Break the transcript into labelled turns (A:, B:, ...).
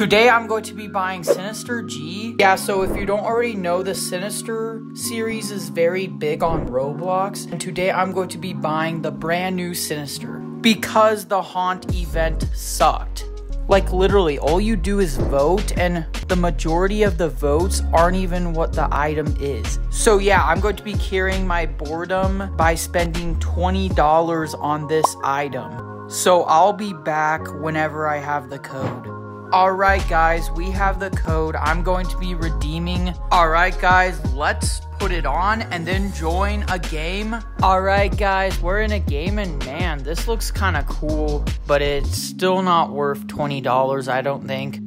A: Today I'm going to be buying Sinister G. Yeah, so if you don't already know, the Sinister series is very big on Roblox. And today I'm going to be buying the brand new Sinister because the Haunt event sucked. Like literally, all you do is vote, and the majority of the votes aren't even what the item is. So, yeah, I'm going to be carrying my boredom by spending $20 on this item. So, I'll be back whenever I have the code. Alright, guys, we have the code. I'm going to be redeeming. Alright, guys, let's put it on and then join a game. Alright guys, we're in a game and man, this looks kind of cool, but it's still not worth $20, I don't think.